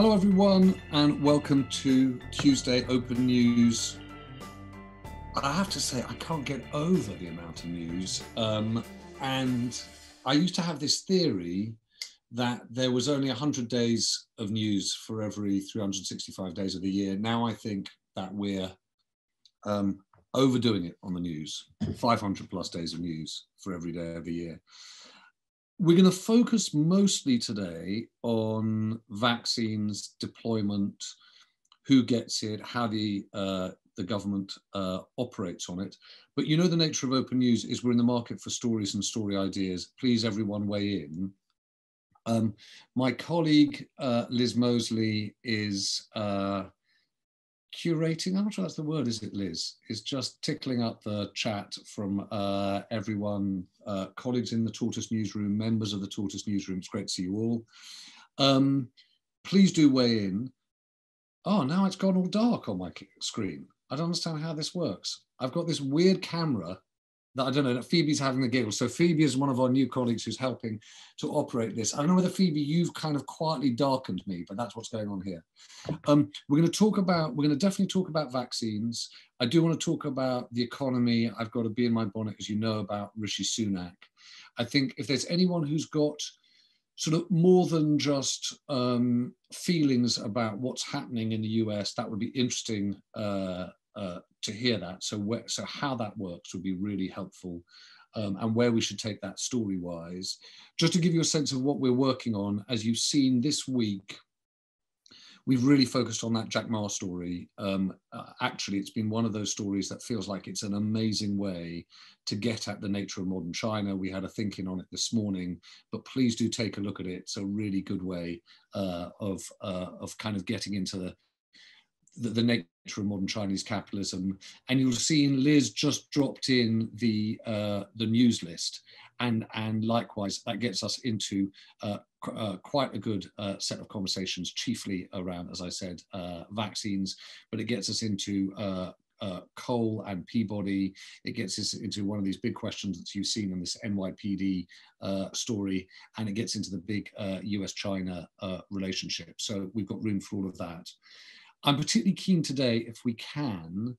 Hello, everyone, and welcome to Tuesday Open News. I have to say, I can't get over the amount of news. Um, and I used to have this theory that there was only 100 days of news for every 365 days of the year. Now I think that we're um, overdoing it on the news 500 plus days of news for every day of the year. We're going to focus mostly today on vaccines, deployment, who gets it, how the uh, the government uh, operates on it. But you know the nature of open news is we're in the market for stories and story ideas. Please, everyone, weigh in. Um, my colleague uh, Liz Moseley is uh, curating, I'm not sure that's the word, is it, Liz? Is just tickling up the chat from uh, everyone, uh, colleagues in the Tortoise Newsroom, members of the Tortoise Newsroom. It's great to see you all. Um, please do weigh in. Oh, now it's gone all dark on my screen. I don't understand how this works. I've got this weird camera that I don't know, that Phoebe's having the giggle. So Phoebe is one of our new colleagues who's helping to operate this. I don't know whether Phoebe, you've kind of quietly darkened me, but that's what's going on here. Um, we're going to talk about, we're going to definitely talk about vaccines. I do want to talk about the economy. I've got to bee in my bonnet, as you know, about Rishi Sunak. I think if there's anyone who's got sort of more than just um, feelings about what's happening in the US, that would be interesting uh, uh, to hear that. So, where, so how that works would be really helpful, um, and where we should take that story wise. Just to give you a sense of what we're working on, as you've seen this week, we've really focused on that Jack Ma story. Um, uh, actually, it's been one of those stories that feels like it's an amazing way to get at the nature of modern China. We had a ThinkIn on it this morning, but please do take a look at it. It's a really good way uh, of uh, of kind of getting into the the, the, nature of modern Chinese capitalism. And you'll see in Liz just dropped in the uh, the news list, and and likewise that gets us into uh, uh, quite a good uh, set of conversations, chiefly around, as I said, uh, vaccines, but it gets us into. Uh, coal and Peabody. It gets us into one of these big questions that you've seen in this NYPD story, and it gets into the big US-China relationship. So we've got room for all of that. I'm particularly keen today, if we can,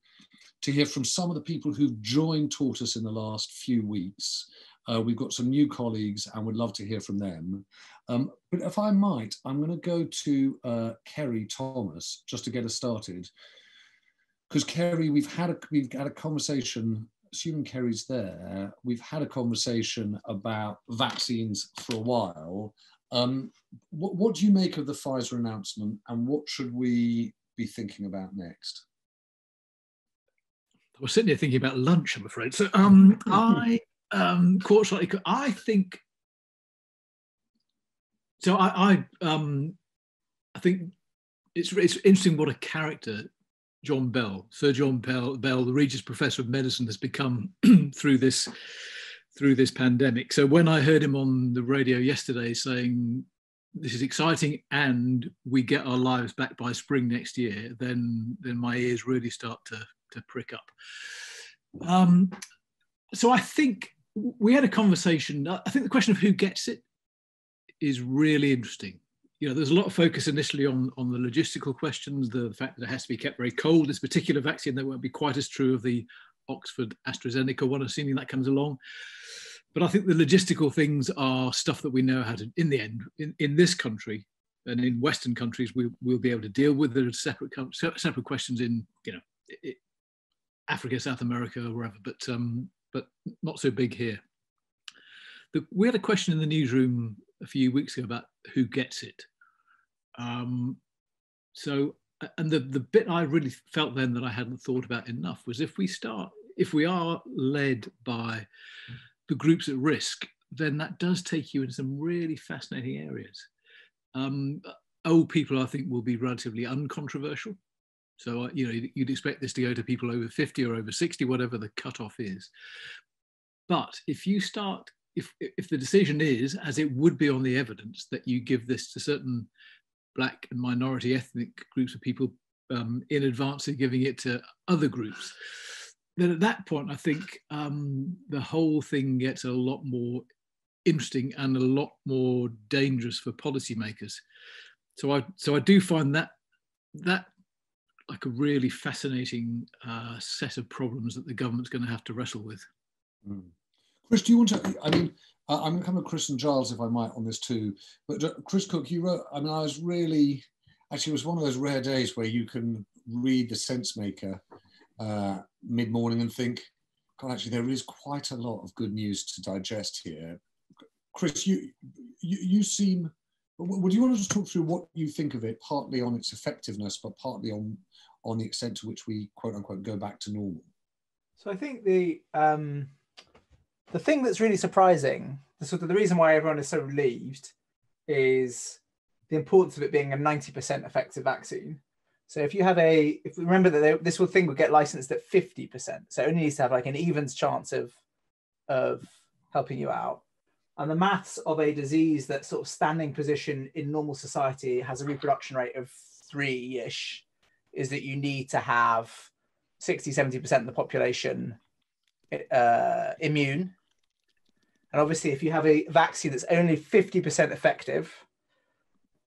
to hear from some of the people who've joined Tortoise in the last few weeks. Uh, we've got some new colleagues and would love to hear from them. Um, but if I might, I'm going to go to uh, Kerry Thomas just to get us started. Because Kerry, we've had a we've had a conversation. Assuming Kerry's there, we've had a conversation about vaccines for a while. Um, what, what do you make of the Pfizer announcement, and what should we be thinking about next? I was sitting here thinking about lunch, I'm afraid. So um, I um, caught slightly. I think. So I, I, um, I think it's it's interesting what a character John Bell, Sir John Bell, Bell, the Regius Professor of Medicine, has become through this through this pandemic. So when I heard him on the radio yesterday saying this is exciting and we get our lives back by spring next year, then then my ears really start to to prick up. Um, so I think we had a conversation. I think the question of who gets it is really interesting. You know, there's a lot of focus initially on on the logistical questions, the fact that it has to be kept very cold. This particular vaccine that won't be quite as true of the Oxford AstraZeneca one, assuming that comes along but I think the logistical things are stuff that we know how to, in the end, in, in this country and in Western countries, we will be able to deal with. There are separate separate questions in you know it, Africa, South America, wherever, but um, but not so big here. The, we had a question in the newsroom a few weeks ago about who gets it. Um, so, and the the bit I really felt then that I hadn't thought about enough was if we start, if we are led by the groups at risk, then that does take you into some really fascinating areas. Um, old people, I think, will be relatively uncontroversial. So, uh, you know, you'd expect this to go to people over 50 or over 60, whatever the cutoff is. But if you start, if, if the decision is, as it would be on the evidence, that you give this to certain black and minority ethnic groups of people um, in advance of giving it to other groups, then at that point, I think um, the whole thing gets a lot more interesting and a lot more dangerous for policymakers. so I so I do find that that like a really fascinating uh, set of problems that the government's going to have to wrestle with. Mm. Chris, do you want to? I mean, uh, I'm going to come to Chris and Giles if I might on this too. But uh, Chris Cook, you wrote. I mean, I was really actually it was one of those rare days where you can read the Sensemaker uh, mid morning and think, God, actually, there is quite a lot of good news to digest here. Chris, you you, you seem. Would you want to just talk through what you think of it, partly on its effectiveness, but partly on on the extent to which we quote unquote go back to normal? So I think the um, the thing that's really surprising, the sort of the reason why everyone is so relieved, is the importance of it being a ninety percent effective vaccine. So if you have a, if we remember that they, this whole thing would get licensed at fifty percent, so it only needs to have like an evens chance of of helping you out. And the maths of a disease that sort of standing position in normal society has a reproduction rate of three ish is that you need to have 60, 70% of the population uh, immune. And obviously, if you have a vaccine that's only 50% effective,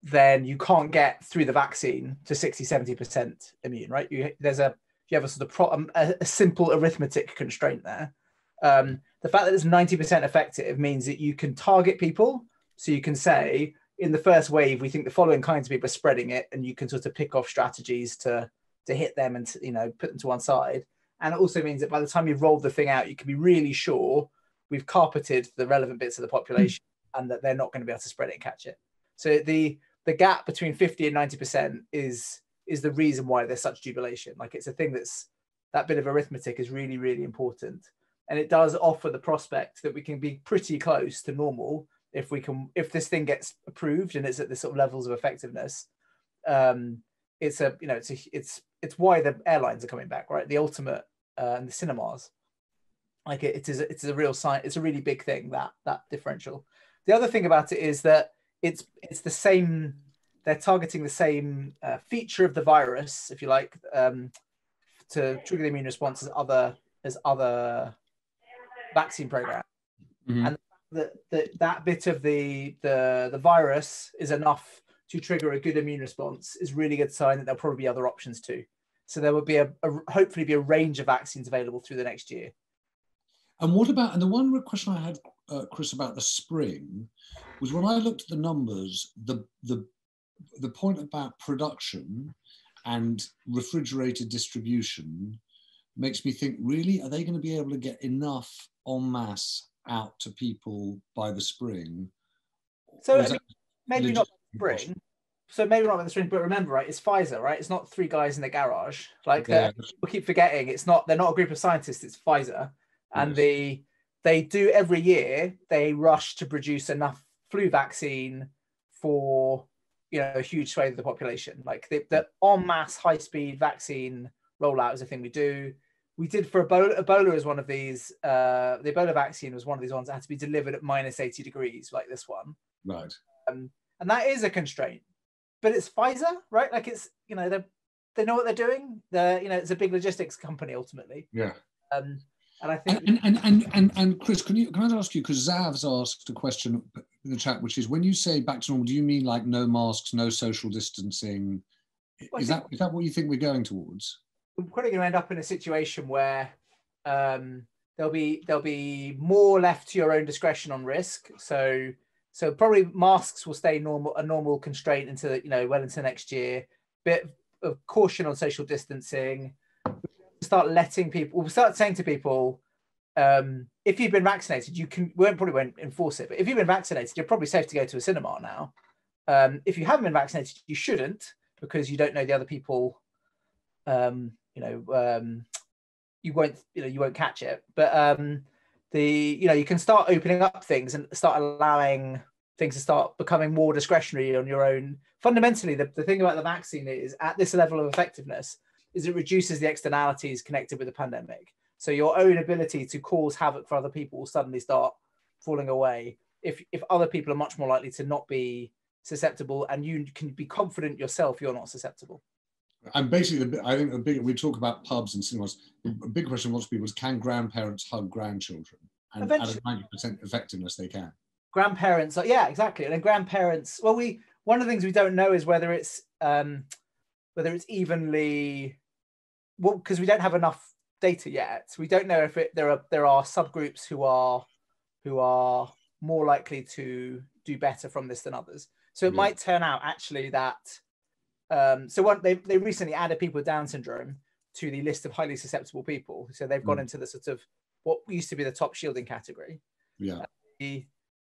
then you can't get through the vaccine to 60, 70% immune, right? You, there's a, you have a sort of pro, um, a, a simple arithmetic constraint there. Um, the fact that it's 90% effective means that you can target people. So you can say, in the first wave, we think the following kinds of people are spreading it, and you can sort of pick off strategies to to hit them and to, you know put them to one side. And it also means that by the time you've rolled the thing out, you can be really sure we've carpeted the relevant bits of the population mm. and that they're not going to be able to spread it and catch it. So the the gap between 50 and 90 percent is is the reason why there's such jubilation. Like it's a thing that's that bit of arithmetic is really really important, and it does offer the prospect that we can be pretty close to normal if we can if this thing gets approved and it's at the sort of levels of effectiveness. Um it's a you know it's a it's it's why the airlines are coming back right? The ultimate uh, and the cinemas. Like it, it is it's a real sign it's a really big thing that that differential. The other thing about it is that it's it's the same they're targeting the same uh, feature of the virus if you like um, to trigger the immune response as other as other vaccine programs mm-hmm. and that, that that bit of the, the the virus is enough to trigger a good immune response is really good sign that there'll probably be other options too. So there will be a, a hopefully be a range of vaccines available through the next year. And what about and the one question I had, uh, Chris, about the spring was when I looked at the numbers, the the the point about production and refrigerated distribution makes me think really are they going to be able to get enough en masse out to people by the spring. So maybe not spring. So maybe not by the spring, but remember, right? It's Pfizer, right? It's not three guys in the garage. Like yeah. Uh, we keep forgetting, it's not. They're not a group of scientists. It's Pfizer, and yes. the they do every year. They rush to produce enough flu vaccine for you know a huge swathe of the population. Like the, the en masse high speed vaccine rollout is a thing we do we did for Ebola. Ebola is one of these. Uh, the Ebola vaccine was one of these ones that had to be delivered at minus 80 degrees, like this one. Right. Um, and that is a constraint, but it's Pfizer, right? Like it's you know they they know what they're doing. They're you know it's a big logistics company ultimately. Yeah. Um, and I think and and and and, and Chris, can you can I ask you because Zav's asked a question in the chat, which is when you say back to normal, do you mean like no masks, no social distancing? Well, is that is that what you think we're going towards? we're probably going to end up in a situation where um, there'll be there'll be more left to your own discretion on risk. So so probably masks will stay normal a normal constraint into you know well into next year. Bit of caution on social distancing. start letting people. We'll start saying to people, um, if you've been vaccinated, you can. We probably won't enforce it, but if you've been vaccinated, you're probably safe to go to a cinema now. Um, if you haven't been vaccinated, you shouldn't because you don't know the other people um, you know um, you won't you know you won't catch it but um the you know you can start opening up things and start allowing things to start becoming more discretionary on your own fundamentally the, the thing about the vaccine is at this level of effectiveness is it reduces the externalities connected with the pandemic so your own ability to cause havoc for other people will suddenly start falling away if if other people are much more likely to not be susceptible and you can be confident yourself you're not susceptible and basically, I think the big we talk about pubs and cinemas. A big question for lots of people is can grandparents hug grandchildren? And at a ninety percent effectiveness, they can. Grandparents, yeah, exactly. And then grandparents, well, we one of the things we don't know is whether it's um, whether it's evenly well because we don't have enough data yet. We don't know if it, there are there are subgroups who are who are more likely to do better from this than others. So it Yeah. might turn out actually that um, so what they they recently added people with Down syndrome to the list of highly susceptible people. So they've gone Mm. into the sort of what used to be the top shielding category. Yeah. The,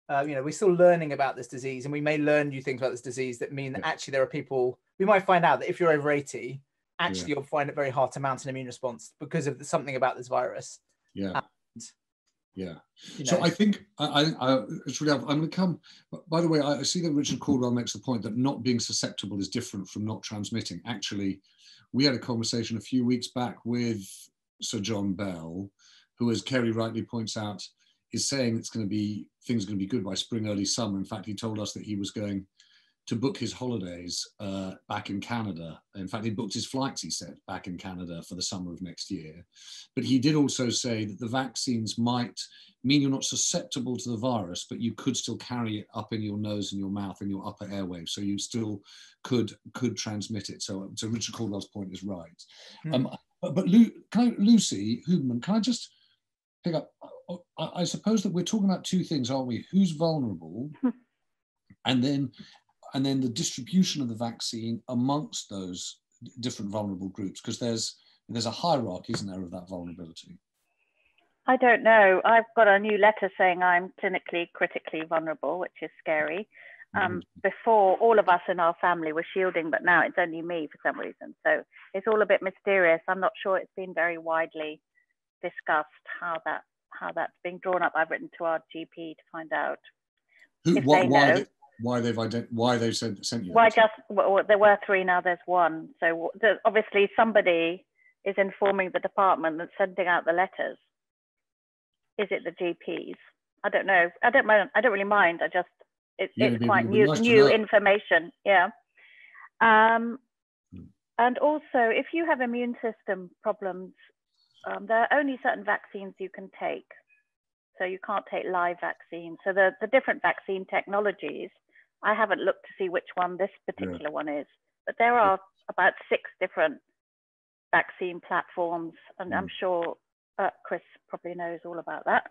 uh, you know, we're still learning about this disease, and we may learn new things about this disease that mean that Yeah. actually there are people. We might find out that if you're over eighty, actually you'll find it very hard to mount an immune response because of something about this virus. Yeah. And, Yeah. you So I think I, I, I it's really. I'm going to come. By the way, I I see that Richard Caldwell makes the point that not being susceptible is different from not transmitting. Actually, we had a conversation a few weeks back with Sir John Bell, who, as Kerry rightly points out, is saying it's going to be things are going to be good by spring, early summer. In fact, he told us that he was going to book his holidays uh, back in Canada. In fact, he booked his flights. He said back in Canada for the summer of next year. But he did also say that the vaccines might mean you're not susceptible to the virus, but you could still carry it up in your nose and your mouth and your upper airway, so you still could could transmit it. So, so Richard Caldwell's point is right. Hmm. Um, but but Lu, can I, Lucy Huberman, can I just pick up? I, I suppose that we're talking about two things, aren't we? Who's vulnerable, and then and then the distribution of the vaccine amongst those different vulnerable groups, because there's there's a hierarchy, isn't there, of that vulnerability? I don't know. I've got a new letter saying I'm clinically critically vulnerable, which is scary. Um, before, all of us in our family were shielding, but now it's only me for some reason. So it's all a bit mysterious. I'm not sure it's been very widely discussed how that how that's being drawn up. I've written to our GP to find out Who, If why, they why, they, why they've ident- why they've sent, sent you? Why just well, there were three now there's one. So the, obviously somebody is informing the department that's sending out the letters. Is it the GPs? I don't know. I don't mind. I don't really mind. I just it, Yeah, it's quite new nice new information. Yeah. Um, Hmm. and also, if you have immune system problems, um, there are only certain vaccines you can take. So you can't take live vaccines. So the, the different vaccine technologies, I haven't looked to see which one this particular one is, but there are about six different vaccine platforms, and I'm sure uh, Chris probably knows all about that.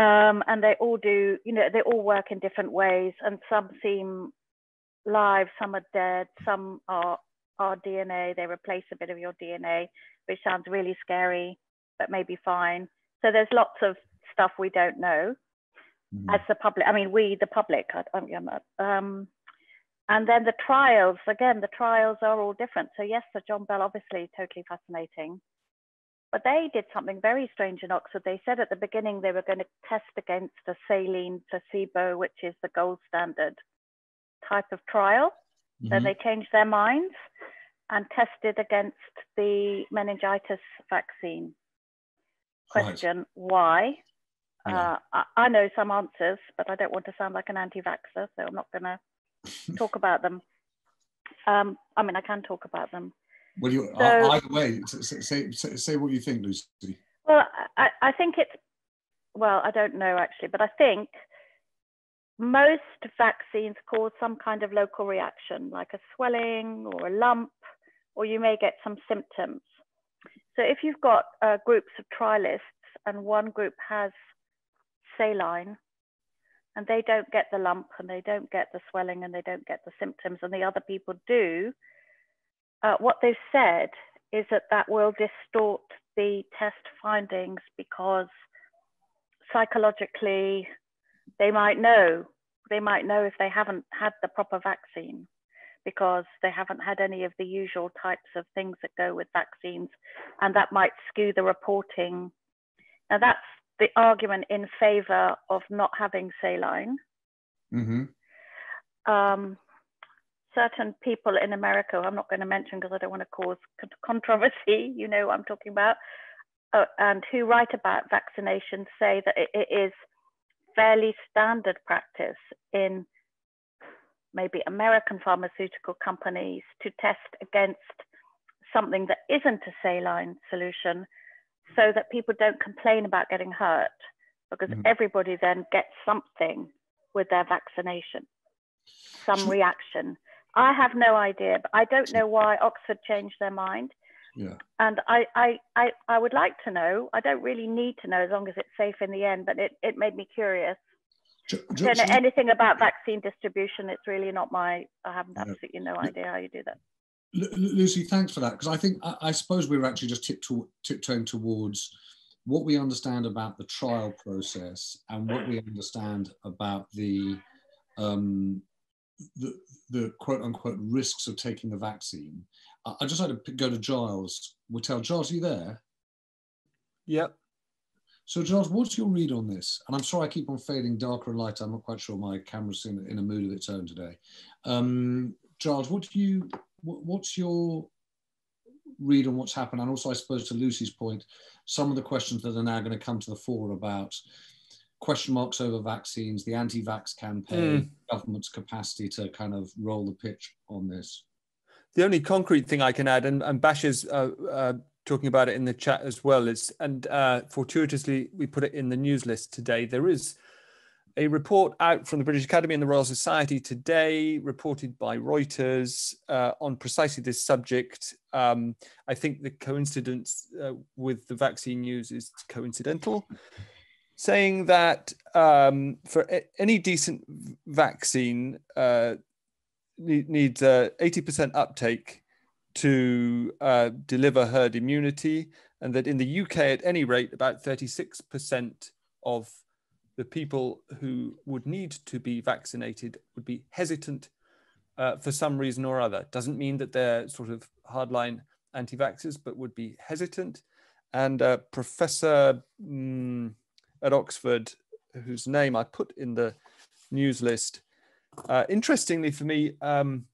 Um, and they all do, you know, they all work in different ways, and some seem live, some are dead, some are are DNA. They replace a bit of your DNA, which sounds really scary, but maybe fine. So there's lots of stuff we don't know Mhm. as the public. I mean, we, the public. I, not- um, and then the trials, again, the trials are all different. So yes, Sir John Bell, obviously totally fascinating. But they did something very strange in Oxford. They said at the beginning they were going to test against a saline placebo, which is the gold standard type of trial. Then Mhm. they changed their minds and tested against the meningitis vaccine. Right. Question why? Yeah. Uh, I, I know some answers, but I don't want to sound like an anti vaxxer, so I'm not going to talk about them. Um, I mean, I can talk about them. Well, you, So- uh, either way, say, say, say what you think, Lucy. Well, I, I think it's, well, I don't know actually, but I think most vaccines cause some kind of local reaction, like a swelling or a lump, or you may get some symptoms. So if you've got uh, groups of trialists and one group has saline, and they don't get the lump and they don't get the swelling and they don't get the symptoms, and the other people do, uh, what they've said is that that will distort the test findings because psychologically they might know. They might know if they haven't had the proper vaccine because they haven't had any of the usual types of things that go with vaccines and that might skew the reporting. Now that's the argument in favor of not having saline. Hmm um, certain people in America, I'm not going to mention because I don't want to cause controversy, you know what I'm talking about, uh, and who write about vaccination say that it, it is fairly standard practice in maybe American pharmaceutical companies to test against something that isn't a saline solution so that people don't complain about getting hurt because Mhm. everybody then gets something with their vaccination. some reaction. I have no idea, but I don't know why Oxford changed their mind. Yeah. And I, I, I, I would like to know. I don't really need to know as long as it's safe in the end, but it, it made me curious. Don't know anything about vaccine distribution. It's really not my, I have absolutely no idea how you do that. Lu- Lu- Lucy, thanks for that. Because I think, I, I suppose we were actually just tiptoe, tiptoeing towards what we understand about the trial process and what we understand about the, um, the, the quote unquote risks of taking the vaccine. I, I just had to go to Giles. We'll tell Giles, are you there? Yep. So, Giles, what's your read on this? And I'm sorry I keep on fading darker and lighter. I'm not quite sure my camera's in, in a mood of its own today. Um, Giles, what do you, what's your read on what's happened? And also, I suppose, to Lucy's point, some of the questions that are now going to come to the fore about question marks over vaccines, the anti vax campaign, government's capacity to kind of roll the pitch on this. The only concrete thing I can add, and, and Bash is uh, uh, talking about it in the chat as well, is, and uh, fortuitously, we put it in the news list today. There is a report out from the British Academy and the Royal Society today, reported by Reuters, uh, on precisely this subject. Um, I think the coincidence uh, with the vaccine news is coincidental, saying that um, for a- any decent vaccine, uh, need, needs uh, 80% uptake to uh, deliver herd immunity, and that in the UK, at any rate, about 36% of the people who would need to be vaccinated would be hesitant uh, for some reason or other. Doesn't mean that they're sort of hardline anti vaxxers, but would be hesitant. And uh, Professor mm, at Oxford, whose name I put in the news list, uh, interestingly for me, um,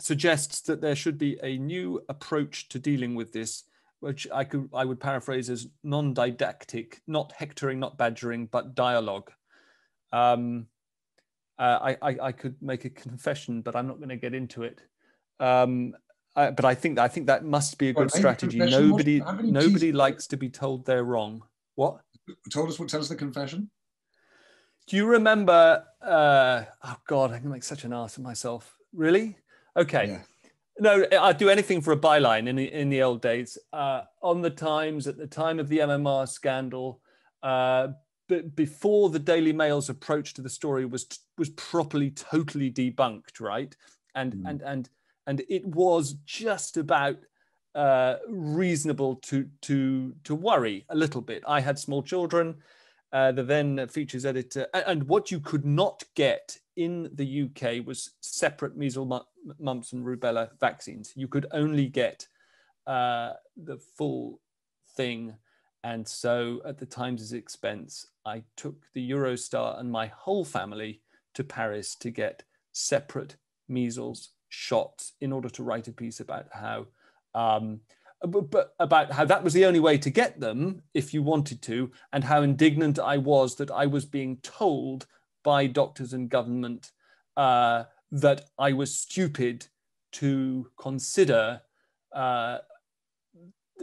suggests that there should be a new approach to dealing with this, which I could I would paraphrase as non-didactic, not hectoring, not badgering, but dialogue. Um, uh, I, I I could make a confession, but I'm not going to get into it. Um, I, but I think I think that must be a good maybe strategy. Nobody nobody likes to be told they're wrong. What? Told us what, tell us the confession. Do you remember? Uh, oh God, I can make such an ass of myself. Really? Okay. Yeah. No, I'd do anything for a byline in the, in the old days. Uh, on the Times, at the time of the MMR scandal, uh, b- before the Daily Mail's approach to the story was was properly, totally debunked, right? And Mm. and and and it was just about uh, reasonable to to to worry a little bit. I had small children. Uh, the then features editor, and what you could not get in the UK was separate measles, mumps, and rubella vaccines. You could only get uh, the full thing. And so, at the Times' expense, I took the Eurostar and my whole family to Paris to get separate measles shots in order to write a piece about how. Um, but, about how that was the only way to get them if you wanted to, and how indignant I was that I was being told by doctors and government uh, that I was stupid to consider uh,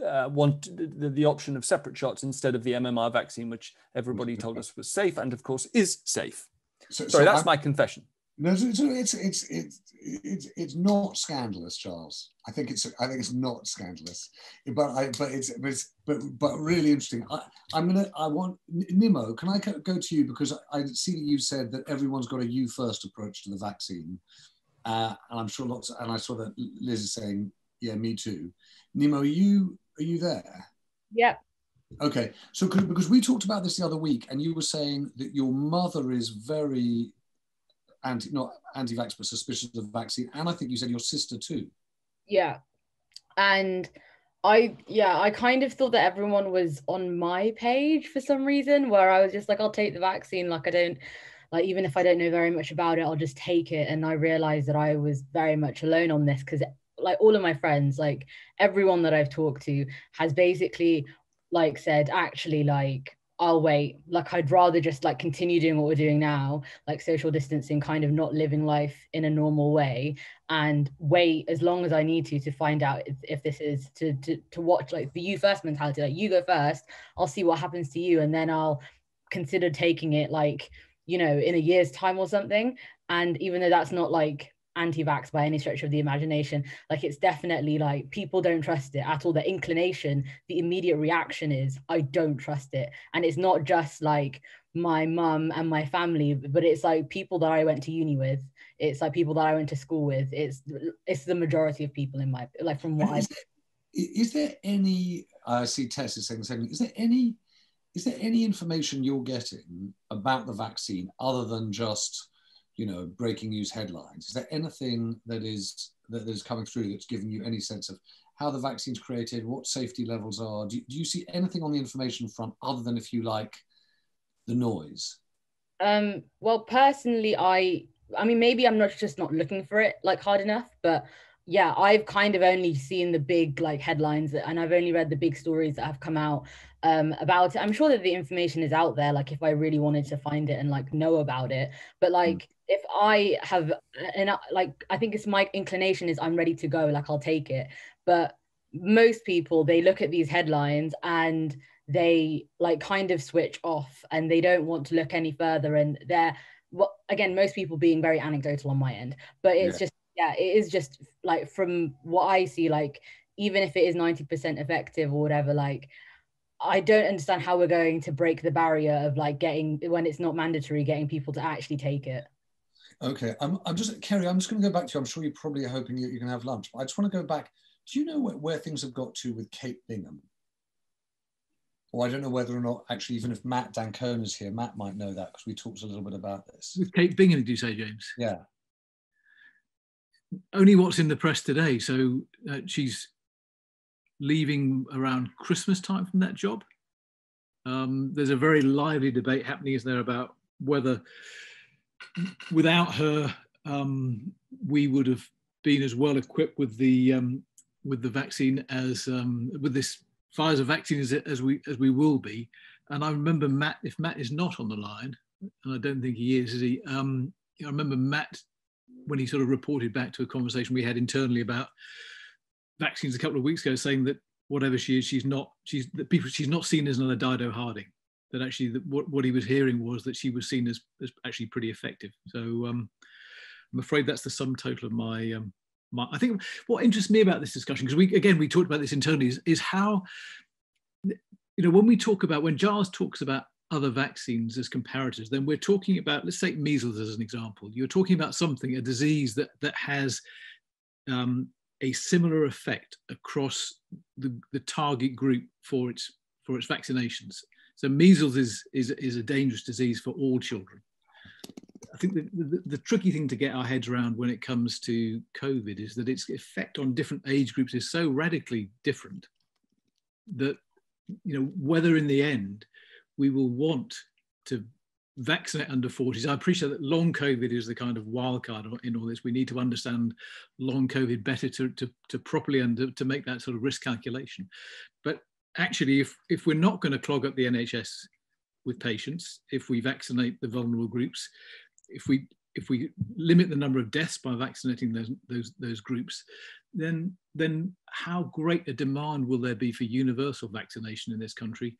uh, want the, the option of separate shots instead of the MMR vaccine, which everybody told us was safe, and of course is safe. So, Sorry, that's I'm- my confession. No, it's, it's it's it's it's it's not scandalous, Charles. I think it's I think it's not scandalous, but I but it's but it's, but, but really interesting. I, I'm gonna I want Nimo. Can I go go to you because I, I see that you said that everyone's got a you first approach to the vaccine, uh, and I'm sure lots. And I saw that Liz is saying, yeah, me too. Nimo, are you are you there? Yep. Okay, so could, because we talked about this the other week, and you were saying that your mother is very anti, not anti-vax, but suspicious of vaccine, and I think you said your sister too. Yeah. And I, yeah, I kind of thought that everyone was on my page for some reason, where I was just like, I'll take the vaccine. Like, I don't, like, even if I don't know very much about it, I'll just take it. And I realized that I was very much alone on this because, like, all of my friends, like, everyone that I've talked to has basically, like, said, actually, like, I'll wait. Like, I'd rather just like continue doing what we're doing now, like social distancing, kind of not living life in a normal way, and wait as long as I need to to find out if, if this is to, to to watch like the you first mentality. Like, you go first, I'll see what happens to you, and then I'll consider taking it. Like, you know, in a year's time or something. And even though that's not like anti-vax by any stretch of the imagination, like it's definitely like people don't trust it at all. The inclination, the immediate reaction is, I don't trust it. And it's not just like my mum and my family, but it's like people that I went to uni with. It's like people that I went to school with. It's it's the majority of people in my like from what I. Is there any? I see Tess is saying the same. Is there any is there any information you're getting about the vaccine other than just you know breaking news headlines? Is there anything that is that is coming through that's giving you any sense of how the vaccine's created what safety levels are? Do, do you see anything on the information front other than if you like the noise? Um well personally i i mean maybe i'm not just not looking for it like hard enough but yeah i've kind of only seen the big like headlines and i've only read the big stories that have come out um, about it. I'm sure that the information is out there, like if I really wanted to find it and like know about it. But hmm. like mm. if I have and like I think it's my inclination is I'm ready to go, like I'll take it. But most people they look at these headlines and they like kind of switch off and they don't want to look any further and they're well again most people being very anecdotal on my end but it's yeah. just yeah it is just like from what i see like even if it is 90% effective or whatever like I don't understand how we're going to break the barrier of like getting when it's not mandatory, getting people to actually take it. Okay, I'm, I'm just Kerry. I'm just going to go back to you. I'm sure you're probably hoping you, you can have lunch, but I just want to go back. Do you know where, where things have got to with Kate Bingham? Or I don't know whether or not actually, even if Matt D'Ancona is here, Matt might know that because we talked a little bit about this. With Kate Bingham, did you say, James? Yeah. Only what's in the press today. So uh, she's leaving around Christmas time from that job. Um, there's a very lively debate happening, is there, about whether without her um, we would have been as well equipped with the um, with the vaccine as um, with this Pfizer vaccine as, as we as we will be. And I remember Matt, if Matt is not on the line, and I don't think he is, is he? Um, I remember Matt when he sort of reported back to a conversation we had internally about vaccines a couple of weeks ago saying that whatever she is, she's not she's that people she's not seen as another Dido Harding. That actually what, what he was hearing was that she was seen as, as actually pretty effective. So um, I'm afraid that's the sum total of my um, my. I think what interests me about this discussion because we again we talked about this internally is, is how you know when we talk about when Giles talks about other vaccines as comparators, then we're talking about let's take measles as an example. You're talking about something a disease that that has um, a similar effect across the, the target group for its for its vaccinations. So measles is is, is a dangerous disease for all children. I think the, the, the, tricky thing to get our heads around when it comes to COVID is that its effect on different age groups is so radically different that you know whether in the end we will want to vaccinate under 40s. I appreciate that long COVID is the kind of wild card in all this. We need to understand long COVID better to, to, to properly under, to make that sort of risk calculation. But actually, if, if we're not going to clog up the NHS with patients, if we vaccinate the vulnerable groups, if we if we limit the number of deaths by vaccinating those those those groups, then then how great a demand will there be for universal vaccination in this country?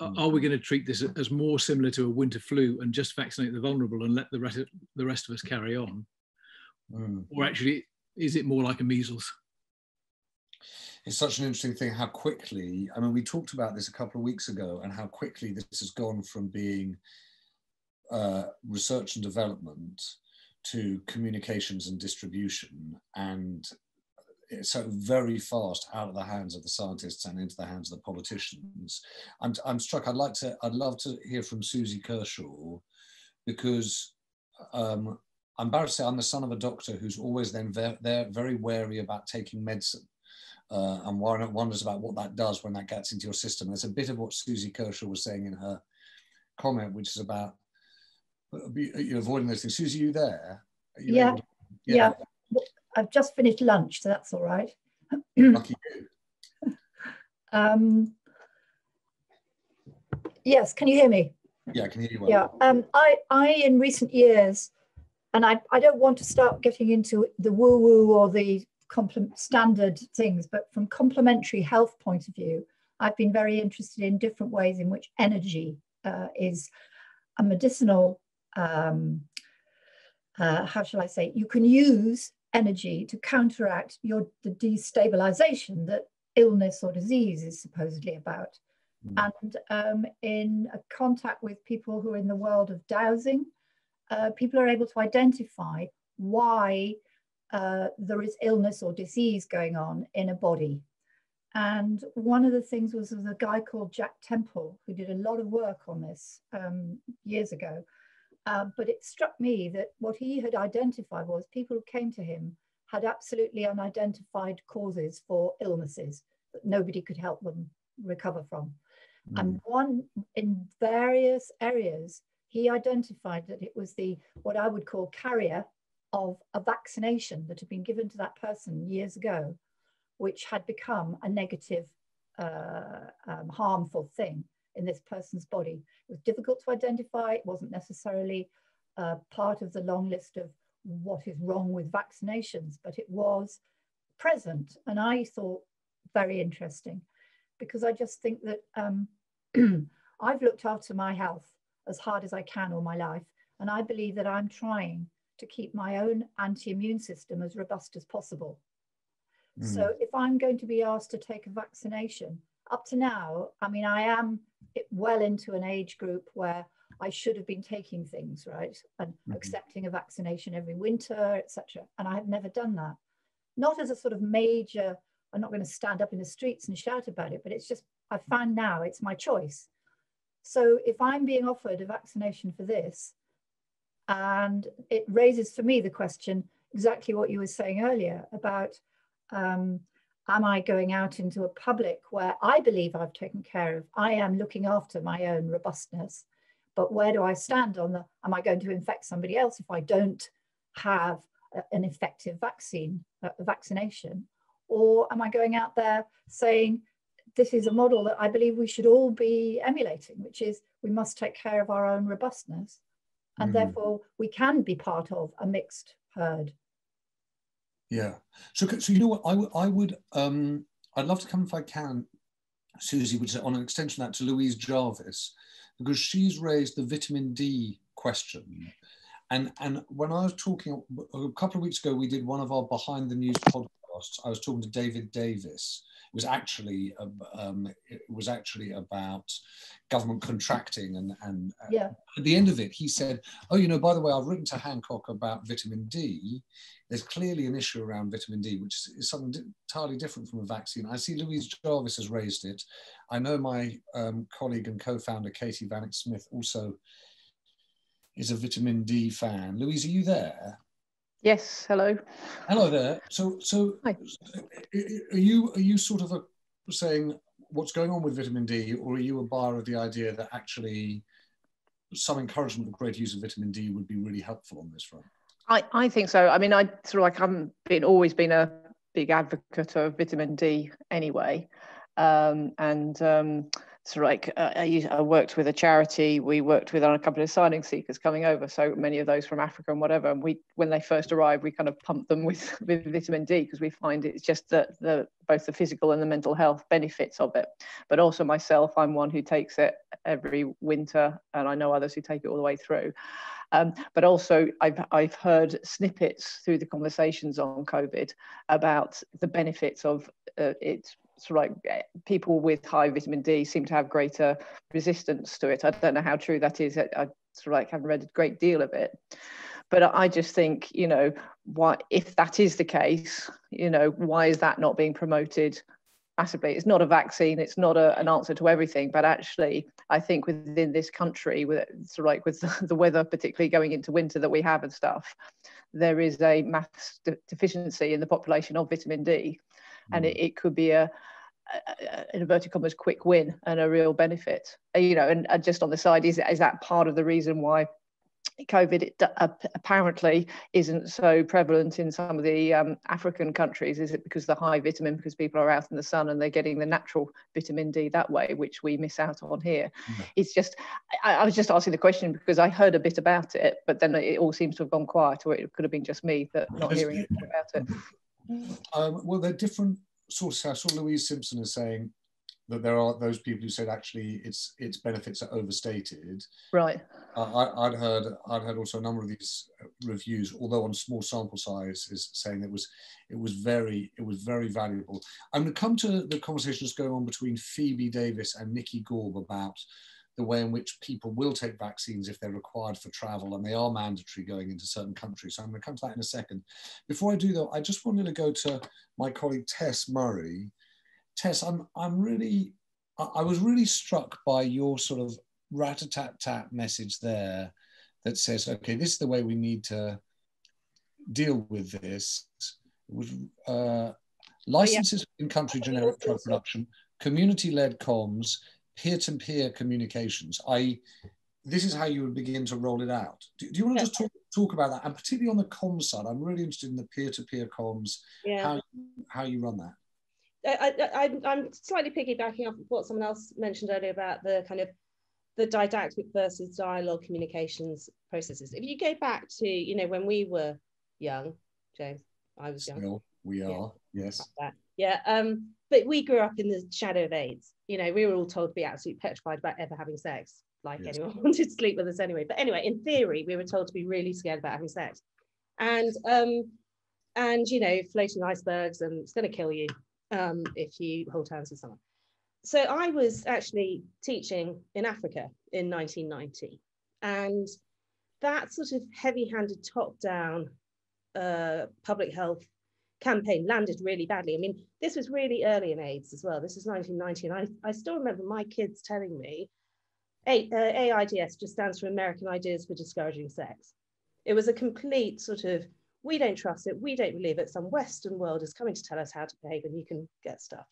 Are we going to treat this as more similar to a winter flu and just vaccinate the vulnerable and let the rest of, the rest of us carry on, mm. or actually is it more like a measles? It's such an interesting thing how quickly. I mean, we talked about this a couple of weeks ago, and how quickly this has gone from being uh, research and development to communications and distribution and so very fast out of the hands of the scientists and into the hands of the politicians. I'm, I'm struck. I'd like to. I'd love to hear from Susie Kershaw, because um, I'm embarrassed to say I'm the son of a doctor who's always then very, they're very wary about taking medicine. Uh, and wonders about what that does when that gets into your system. There's a bit of what Susie Kershaw was saying in her comment, which is about you know, avoiding those things. Susie, are you there? You yeah. To, yeah. yeah. I've just finished lunch, so that's all right. Lucky you. um, yes, can you hear me? Yeah, I can hear you well. Yeah, um, I, I in recent years, and I, I don't want to start getting into the woo woo or the standard things, but from complementary health point of view, I've been very interested in different ways in which energy uh, is a medicinal um, uh, how shall I say, you can use energy to counteract your the destabilization that illness or disease is supposedly about. Mm. And um, in contact with people who are in the world of dowsing, uh, people are able to identify why uh, there is illness or disease going on in a body. And one of the things was a guy called Jack Temple who did a lot of work on this um, years ago. Uh, but it struck me that what he had identified was people who came to him had absolutely unidentified causes for illnesses that nobody could help them recover from. Mm. And one in various areas, he identified that it was the what I would call carrier of a vaccination that had been given to that person years ago, which had become a negative, uh, um, harmful thing in this person's body. It was difficult to identify. It wasn't necessarily uh, part of the long list of what is wrong with vaccinations, but it was present. And I thought very interesting because I just think that um, I've looked after my health as hard as I can all my life. And I believe that I'm trying to keep my own anti immune system as robust as possible. Mm. So if I'm going to be asked to take a vaccination, up to now, I mean, I am well into an age group where I should have been taking things, right? And mm-hmm. accepting a vaccination every winter, etc. And I have never done that. Not as a sort of major, I'm not going to stand up in the streets and shout about it, but it's just, I find now it's my choice. So if I'm being offered a vaccination for this, and it raises for me the question exactly what you were saying earlier about um, am I going out into a public where I believe I've taken care of, I am looking after my own robustness, but where do I stand on the, am I going to infect somebody else if I don't have a, an effective vaccine, a vaccination? Or am I going out there saying, this is a model that I believe we should all be emulating, which is we must take care of our own robustness. And mm. therefore, we can be part of a mixed herd. Yeah. So, so you know what? I would, I would, um, I'd love to come if I can, Susie, which is on an extension that to Louise Jarvis, because she's raised the vitamin D question. And, and when I was talking a couple of weeks ago, we did one of our behind the news podcasts. I was talking to David Davis, It was actually um, it was actually about government contracting and and uh, yeah. at the end of it he said oh you know by the way I've written to Hancock about vitamin D. There's clearly an issue around vitamin D which is something entirely different from a vaccine. I see Louise Jarvis has raised it. I know my um, colleague and co-founder Katie Vanneck-Smith also is a vitamin D fan. Louise are you there Yes, hello. Hello there. So, so Hi. are you are you sort of a, saying what's going on with vitamin D, or are you a buyer of the idea that actually some encouragement of greater use of vitamin D would be really helpful on this front? I, I think so. I mean, I sort of like I've been always been a big advocate of vitamin D anyway, um, and um, so like uh, I, worked with a charity. We worked with on a couple of asylum seekers coming over. So many of those from africa and whatever. And we when they first arrived we kind of pumped them with, with vitamin d because we find it's just the, the both the physical and the mental health benefits of it. But also myself i'm one who takes it every winter and i know others who take it all the way through. Um, but also I've, I've heard snippets through the conversations on covid about the benefits of uh, it sort of like eh, people with high vitamin D seem to have greater resistance to it. I don't know how true that is. I, I sort of like haven't read a great deal of it. But I just think, you know, why if that is the case, you know, why is that not being promoted massively? It's not a vaccine, it's not a, an answer to everything, but actually, I think within this country, with sort of like with the, the weather, particularly going into winter that we have and stuff, there is a mass de- deficiency in the population of vitamin D and it, mm. it could be a, a, inverted commas quick win and a real benefit uh, you know and, and just on the side is, is that part of the reason why COVID it, uh, apparently isn't so prevalent in some of the um, African countries. Is it because the high vitamin, because people are out in the sun and they're getting the natural vitamin D that way, which we miss out on here? Mm. It's just, I, I, was just asking the question because I heard a bit about it, but then it all seems to have gone quiet, or it could have been just me that not hearing about it. Um, well, they're different sources. I saw Louise Simpson is saying that there are those people who said actually its its benefits are overstated. Right. I, I'd heard I'd heard also a number of these reviews, although on small sample size, is saying it was it was very it was very valuable. I'm going to come to the conversations going on between Phoebe Davis and Nikki Gorb about the way in which people will take vaccines if they're required for travel and they are mandatory going into certain countries. So I'm going to come to that in a second. Before I do though, I just wanted to go to my colleague Tess Murray. Tess, I'm I'm really I was really struck by your sort of rat-a-tat-tat message there that says, okay, this is the way we need to deal with this. It was uh, licenses oh, yeah. in country generic drug production, community-led comms, peer-to-peer communications. I this is how you would begin to roll it out. Do, do you want to just talk, talk about that? And particularly on the comms side, I'm really interested in the peer-to-peer comms, yeah. how, how you run that. I, I, I'm slightly piggybacking off what someone else mentioned earlier about the kind of the didactic versus dialogue communications processes. If you go back to, you know, when we were young, James, I was young. Still, we are, yeah. yes. Yeah, um, but we grew up in the shadow of AIDS. You know, we were all told to be absolutely petrified about ever having sex, like yes. anyone wanted to sleep with us anyway. But anyway, in theory, we were told to be really scared about having sex, and um, and you know, floating icebergs, and it's going to kill you um, if you hold hands with someone. So I was actually teaching in Africa in 1990, and that sort of heavy-handed, top-down uh, public health campaign landed really badly. I mean, this was really early in AIDS as well. This is 1990, and I, I still remember my kids telling me, A, uh, AIDS just stands for American Ideas for Discouraging Sex. It was a complete sort of, we don't trust it, we don't believe it, some Western world is coming to tell us how to behave and you can get stuff.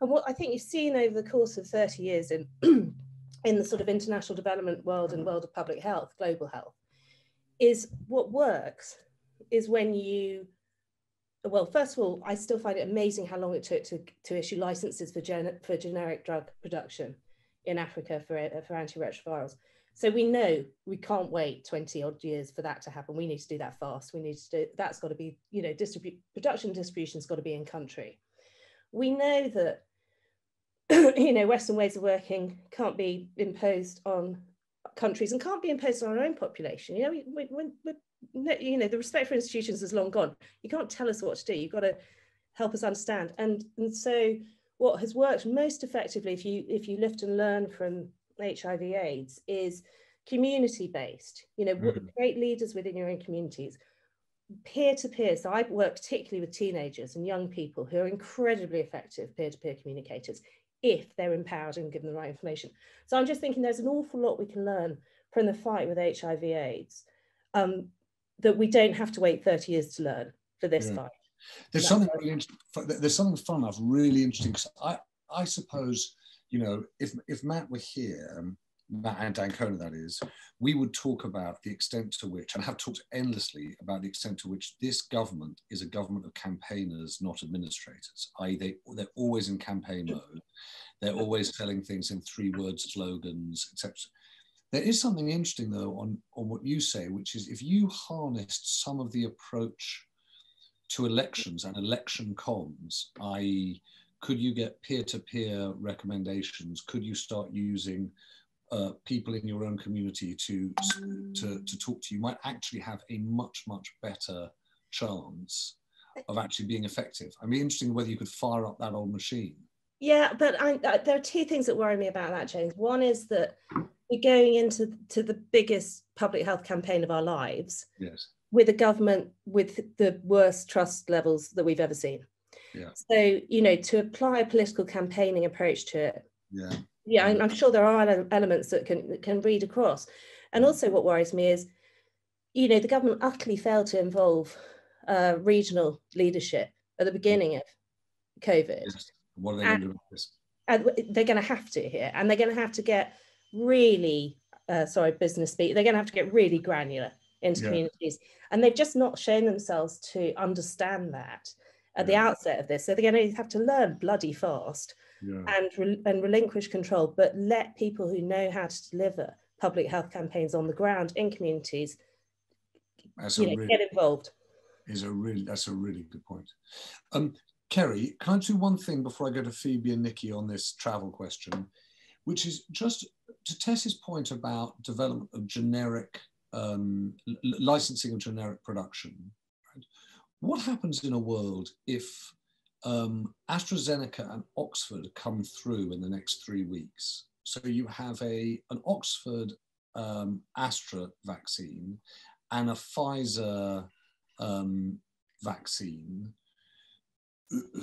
And what I think you've seen over the course of 30 years in, in the sort of international development world and world of public health, global health, is what works is when you well, first of all, I still find it amazing how long it took to, to issue licenses for, gen, for generic drug production in Africa for, for antiretrovirals. So we know we can't wait 20 odd years for that to happen. We need to do that fast. We need to do, that's got to be, you know, distribute, production distribution's got to be in country. We know that, you know, Western ways of working can't be imposed on countries and can't be imposed on our own population. You know, we, we, we're you know the respect for institutions is long gone. You can't tell us what to do. You've got to help us understand. And and so what has worked most effectively if you if you lift and learn from hiv aids is community based you know mm-hmm. great leaders within your own communities. Peer to peer so i work particularly with teenagers and young people who are incredibly effective peer to peer communicators if they're empowered and given the right information. So i'm just thinking there's an awful lot we can learn from the fight with hiv aids. Um, that we don't have to wait 30 years to learn for this yeah. fight. There's something really interesting. there's something fun enough, really interesting. I I suppose you know if if Matt were here, um, Matt d'Ancona that is, we would talk about the extent to which, and have talked endlessly about the extent to which this government is a government of campaigners, not administrators. I.e., they they're always in campaign mode. They're always selling things in three word slogans, etc. There is something interesting though on, on what you say, which is if you harnessed some of the approach to elections and election comms, i.e., could you get peer-to-peer recommendations? Could you start using uh, people in your own community to, to, to talk to you? Might actually have a much, much better chance of actually being effective. I'd be interested whether you could fire up that old machine. Yeah, but I, uh, there are two things that worry me about that, James. One is that we're going into to the biggest public health campaign of our lives yes. with a government with the worst trust levels that we've ever seen. Yeah. So, you know, to apply a political campaigning approach to it. Yeah. Yeah, I'm, I'm sure there are elements that can that can read across. And also what worries me is, you know, the government utterly failed to involve uh, regional leadership at the beginning of COVID. Yes. What are they going to do with this? And they're going to have to here, and they're going to have to get really, uh, sorry, business speak, they're going to have to get really granular into yeah. communities. And they've just not shown themselves to understand that at yeah. the outset of this. So they're going to have to learn bloody fast yeah. and, re- and relinquish control, but let people who know how to deliver public health campaigns on the ground in communities you know, really, get involved. Is a really that's a really good point. Um, Kerry, can I do one thing before I go to Phoebe and Nikki on this travel question, which is just to Tess's point about development of generic um, licensing of generic production. Right? What happens in a world if um, AstraZeneca and Oxford come through in the next three weeks? So you have a an Oxford um, Astra vaccine and a Pfizer um, vaccine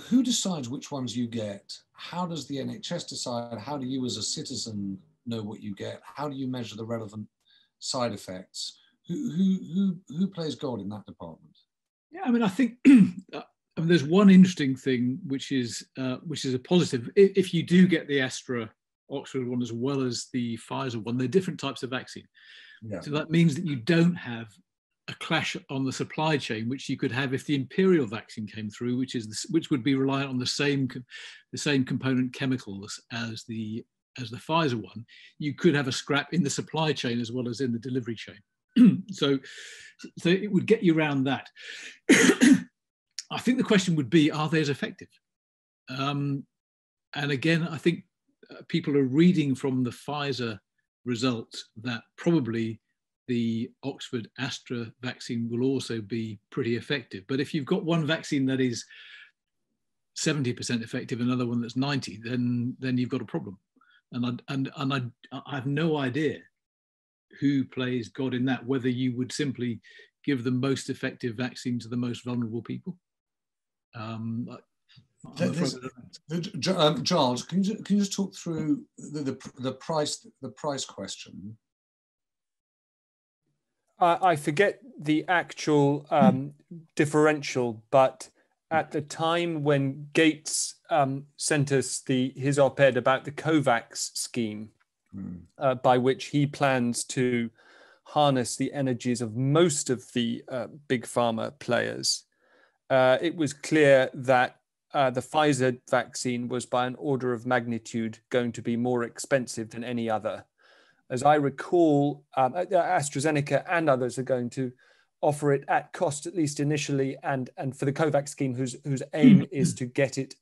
who decides which ones you get? How does the NHS decide? How do you, as a citizen, know what you get? How do you measure the relevant side effects? Who who who, who plays God in that department? Yeah, I mean, I think uh, I mean, there's one interesting thing which is uh, which is a positive. If, if you do get the Astra Oxford one as well as the Pfizer one, they're different types of vaccine. Yeah. So that means that you don't have a clash on the supply chain, which you could have if the imperial vaccine came through, which is the, which would be reliant on the same the same component chemicals as the as the Pfizer one. You could have a scrap in the supply chain as well as in the delivery chain. so, so it would get you around that. I think the question would be: Are they as effective? Um, and again, I think uh, people are reading from the Pfizer results that probably the Oxford Astra vaccine will also be pretty effective. But if you've got one vaccine that is 70% effective, another one that's 90, then then you've got a problem. And I, and and I, I have no idea who plays God in that. Whether you would simply give the most effective vaccine to the most vulnerable people. Um, the, um, Giles, can you, can you just talk through the, the, the price the price question? I forget the actual um, differential, but at the time when Gates um, sent us the his op-ed about the COVAX scheme, mm. uh, by which he plans to harness the energies of most of the uh, big pharma players, uh, it was clear that uh, the Pfizer vaccine was by an order of magnitude going to be more expensive than any other as I recall, um, uh, AstraZeneca and others are going to offer it at cost, at least initially, and, and for the COVAX scheme, whose, whose aim is to get it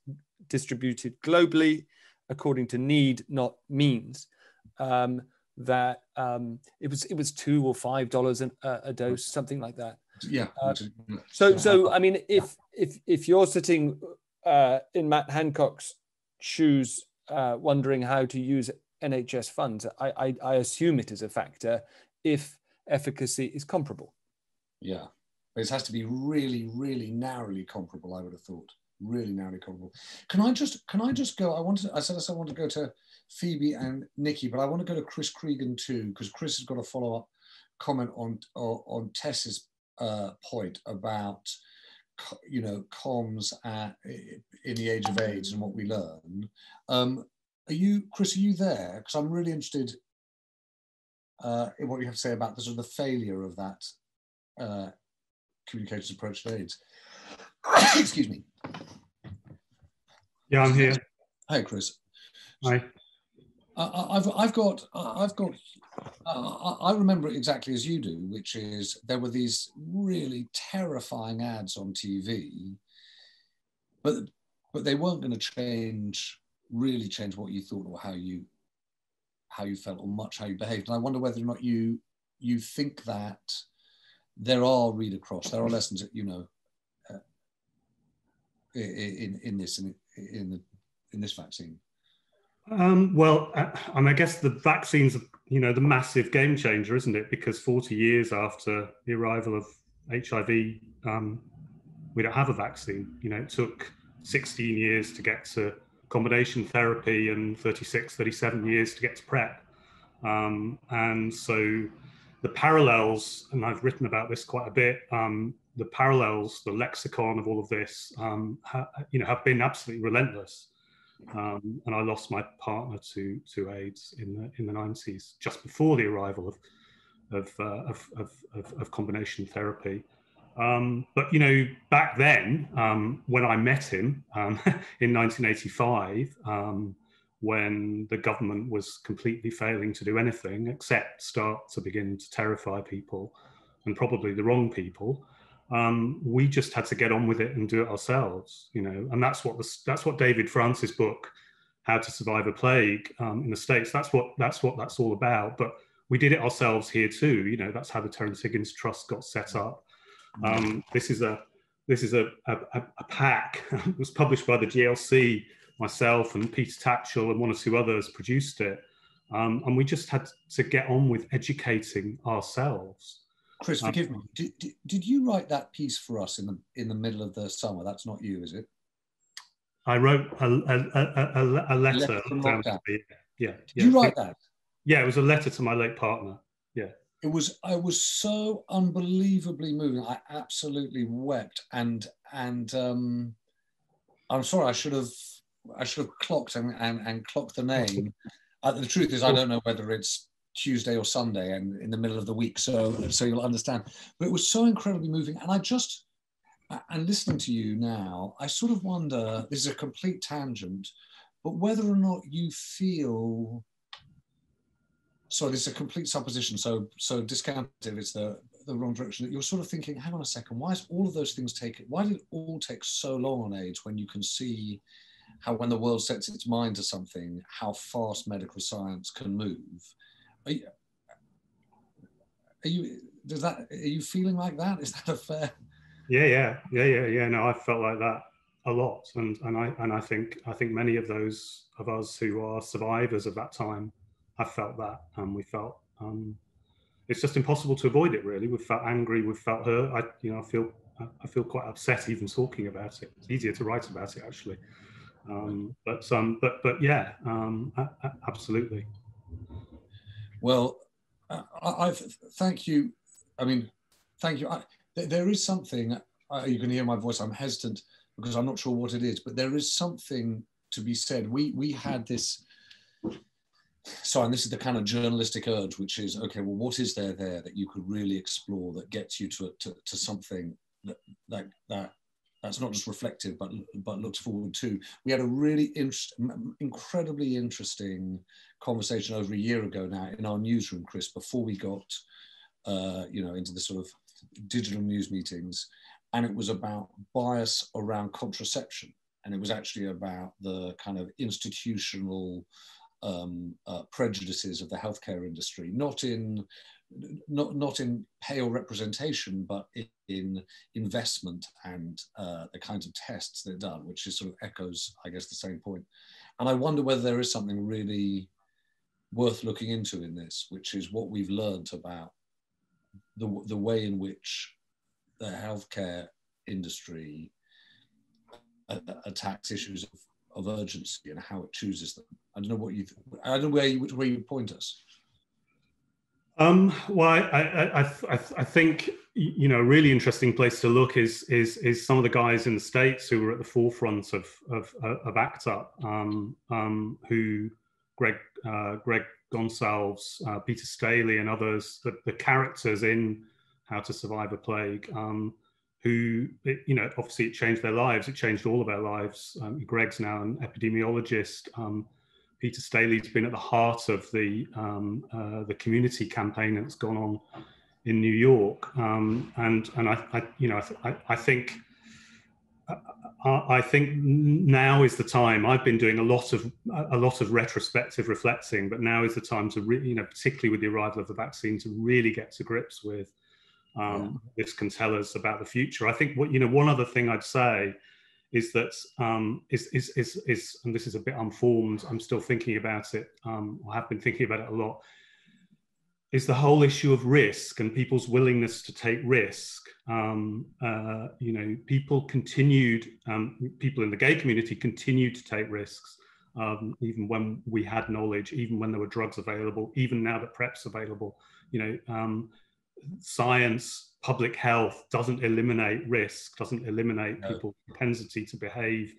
distributed globally according to need, not means. Um, that um, it was it was two or five dollars a, a dose, something like that. Yeah. Uh, so so I mean, if if if you're sitting uh, in Matt Hancock's shoes, uh, wondering how to use NHS funds. I, I, I assume it is a factor if efficacy is comparable. Yeah, it has to be really, really narrowly comparable. I would have thought really narrowly comparable. Can I just can I just go? I wanted I said I said I want to go to Phoebe and Nikki, but I want to go to Chris Creegan too because Chris has got a follow up comment on on, on Tess's uh, point about you know comms at, in the age of AIDS and what we learn. Um, are you, Chris, are you there? Because I'm really interested uh, in what you have to say about the sort of the failure of that uh, communications approach to AIDS. Excuse me. Yeah, I'm here. Hi, Chris. Hi. Uh, I've, I've got, I've got, uh, I remember it exactly as you do, which is there were these really terrifying ads on TV, but but they weren't going to change really change what you thought or how you how you felt or much how you behaved. And I wonder whether or not you you think that there are read across, there are lessons that you know uh, in in this in in the in this vaccine. Um, well, uh, I, mean, I guess the vaccine's you know the massive game changer, isn't it? Because 40 years after the arrival of HIV, um, we don't have a vaccine. You know, it took 16 years to get to combination therapy and 36, 37 years to get to PrEP. Um, and so the parallels, and I've written about this quite a bit, um, the parallels, the lexicon of all of this, um, ha, you know, have been absolutely relentless. Um, and I lost my partner to to AIDS in the in the 90s, just before the arrival of of, uh, of, of, of, combination therapy. Um, but you know, back then, um, when I met him um, in 1985, um, when the government was completely failing to do anything except start to begin to terrify people, and probably the wrong people, um, we just had to get on with it and do it ourselves, you know. And that's what the, that's what David France's book, How to Survive a Plague um, in the States. That's what that's what that's all about. But we did it ourselves here too. You know, that's how the Terence Higgins Trust got set up. Um, this is a this is a, a, a pack. it was published by the GLC. Myself and Peter Tatchell and one or two others produced it, um, and we just had to get on with educating ourselves. Chris, Um, forgive me. Did, did, did you write that piece for us in the in the middle of the summer? That's not you, is it? I wrote a, a, a, a, letter. letter down lockdown. to the- yeah, Did yeah. you write that? Yeah, it was a letter to my late partner. Yeah. It was I was so unbelievably moving. I absolutely wept and and um I'm sorry, I should have I should have clocked and, and, and clocked the name. Uh, the truth is I don't know whether it's Tuesday or Sunday and in the middle of the week, so so you'll understand. But it was so incredibly moving. And I just and listening to you now, I sort of wonder, this is a complete tangent, but whether or not you feel sorry, this is a complete supposition. So, so discounted is the the wrong direction. That you're sort of thinking, hang on a second, why is all of those things take? Why did it all take so long on AIDS when you can see how when the world sets its mind to something, how fast medical science can move? Are you, are you does that are you feeling like that? Is that a fair? Yeah, yeah, yeah, yeah, yeah. No, I felt like that a lot, and and I and I think I think many of those of us who are survivors of that time have felt that, and we felt um, it's just impossible to avoid it. Really, we've felt angry, we've felt hurt. I you know I feel I feel quite upset even talking about it. It's easier to write about it actually, um, but um, but but yeah, um, absolutely. Well, I, thank you. I mean, thank you. I, there, is something. Uh, you can hear my voice. I'm hesitant because I'm not sure what it is, but there is something to be said. We we had this. So, and this is the kind of journalistic urge, which is okay. Well, what is there there that you could really explore that gets you to to, to something that that that that's not just reflective, but but looks forward to. We had a really incredibly interesting conversation over a year ago now in our newsroom, Chris, before we got uh, you know into the sort of digital news meetings, and it was about bias around contraception, and it was actually about the kind of institutional um, uh, prejudices of the healthcare industry, not in not not in pale representation, but in investment and uh, the kinds of tests that are done, which is sort of echoes, I guess, the same point. And I wonder whether there is something really worth looking into in this, which is what we've learned about the the way in which the healthcare industry uh, attacks issues of, of urgency and how it chooses them. I don't know what you. I don't know where you where you point us. Um, well, I, I, I, I think you know really interesting place to look is is is some of the guys in the states who were at the forefront of of, of ACT UP, um, um, who Greg uh, Greg Gonsalves, uh, Peter Staley, and others, the, the characters in How to Survive a Plague, um, who it, you know obviously it changed their lives. It changed all of our lives. Um, Greg's now an epidemiologist. Um, Peter Staley's been at the heart of the um, uh, the community campaign that's gone on in New York, um, and and I, I you know I, I think I, I think now is the time. I've been doing a lot of a lot of retrospective reflecting, but now is the time to really you know particularly with the arrival of the vaccine to really get to grips with um, this can tell us about the future. I think what you know one other thing I'd say is that um, is, is, is, is, and this is a bit unformed, I'm still thinking about it, um, I have been thinking about it a lot, is the whole issue of risk and people's willingness to take risk. Um, uh, you know, people continued, um, people in the gay community continued to take risks, um, even when we had knowledge, even when there were drugs available, even now that PrEP's available. You know, um, science, public health doesn't eliminate risk, doesn't eliminate No. people's propensity to behave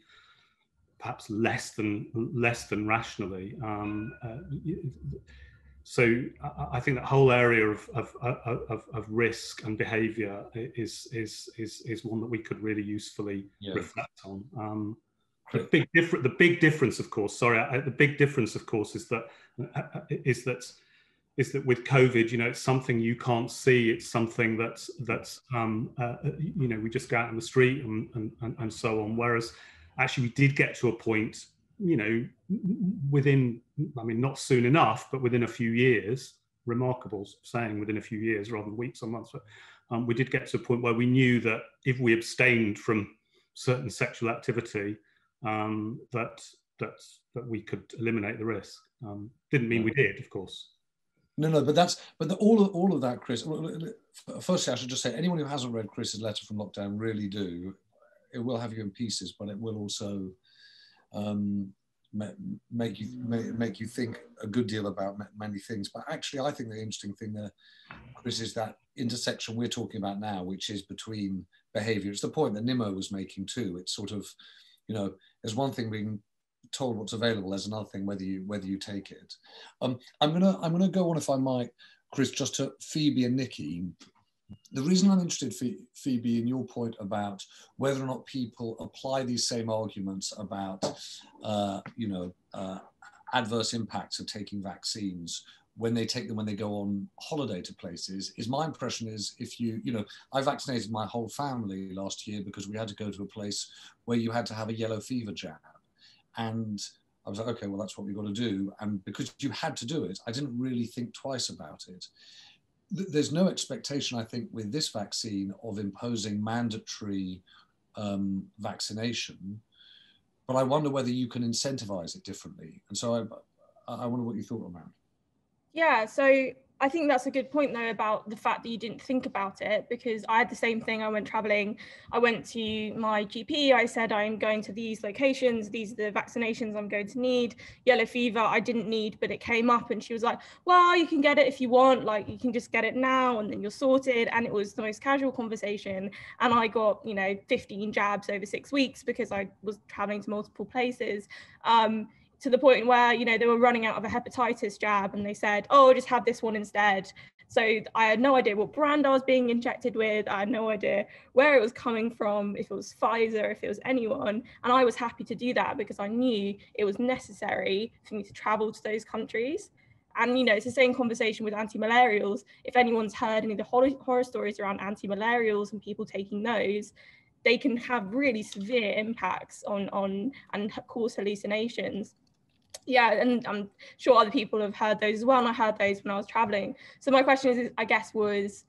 perhaps less than less than rationally. Um, uh, so I, think that whole area of, of, of, of, of risk and behaviour is, is is is one that we could really usefully Yeah. reflect on. Um, the big difference, the big difference, of course. Sorry, I, the big difference, of course, is that uh, is that is that with COVID, you know, it's something you can't see. It's something that's that's um, uh, you know we just go out in the street and, and and so on. Whereas actually we did get to a point, you know, within I mean not soon enough, but within a few years. Remarkable saying within a few years rather than weeks or months. But um, we did get to a point where we knew that if we abstained from certain sexual activity, um, that that that we could eliminate the risk. Um, didn't mean we did, of course. No, no, but that's but the, all of all of that, Chris. Firstly, I should just say anyone who hasn't read Chris's letter from lockdown really do. It will have you in pieces, but it will also um, make you make you think a good deal about many things. But actually, I think the interesting thing there, Chris, is that intersection we're talking about now, which is between behaviour. It's the point that Nimmo was making too. It's sort of, you know, there's one thing being told what's available. There's another thing whether you whether you take it. Um, I'm gonna I'm gonna go on if I might, Chris, just to Phoebe and Nikki. The reason I'm interested, Phoebe, in your point about whether or not people apply these same arguments about, uh, you know, uh, adverse impacts of taking vaccines when they take them when they go on holiday to places is my impression is if you you know i vaccinated my whole family last year because we had to go to a place where you had to have a yellow fever jab and I was like, okay, well, that's what we've got to do. And because you had to do it, I didn't really think twice about it. There's no expectation, I think, with this vaccine of imposing mandatory um, vaccination, but I wonder whether you can incentivize it differently. And so I, I wonder what you thought on that. Yeah, so I think that's a good point though about the fact that you didn't think about it because I had the same thing. I went traveling. I went to my GP. I said I'm going to these locations. These are the vaccinations I'm going to need. Yellow fever I didn't need, but it came up, and she was like, "Well, you can get it if you want. Like you can just get it now, and then you're sorted." And it was the most casual conversation. And I got you know 15 jabs over six weeks because I was traveling to multiple places. Um, to the point where you know they were running out of a hepatitis jab and they said oh just have this one instead. So i had no idea what brand i was being injected with. I had no idea where it was coming from if it was pfizer if it was anyone. And i was happy to do that because i knew it was necessary for me to travel to those countries. And you know it's the same conversation with anti-malarials. If anyone's heard any of the horror, stories around anti-malarials and people taking those they can have really severe impacts on on and cause hallucinations yeah, and I'm sure other people have heard those as well. And I heard those when I was traveling. So my question is, I guess, was,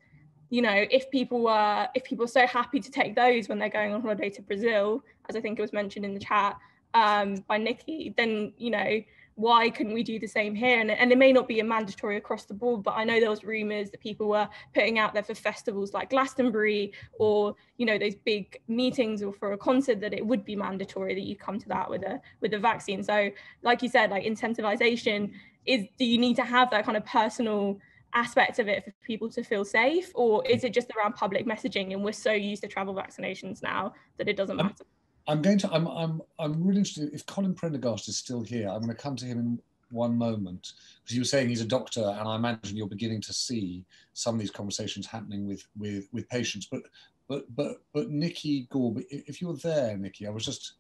you know, if people were if people are so happy to take those when they're going on holiday to Brazil, as I think it was mentioned in the chat um, by Nikki, then you know, why couldn't we do the same here? And, and it may not be a mandatory across the board, but I know there was rumours that people were putting out there for festivals like Glastonbury or you know those big meetings or for a concert that it would be mandatory that you come to that with a with a vaccine. So like you said, like incentivization is do you need to have that kind of personal aspect of it for people to feel safe or is it just around public messaging and we're so used to travel vaccinations now that it doesn't um, matter? I'm going to. I'm. I'm. I'm really interested. If Colin Prendergast is still here, I'm going to come to him in one moment because you were saying he's a doctor, and I imagine you're beginning to see some of these conversations happening with with with patients. But but but but Nikki Gorb, if you're there, Nikki, I was just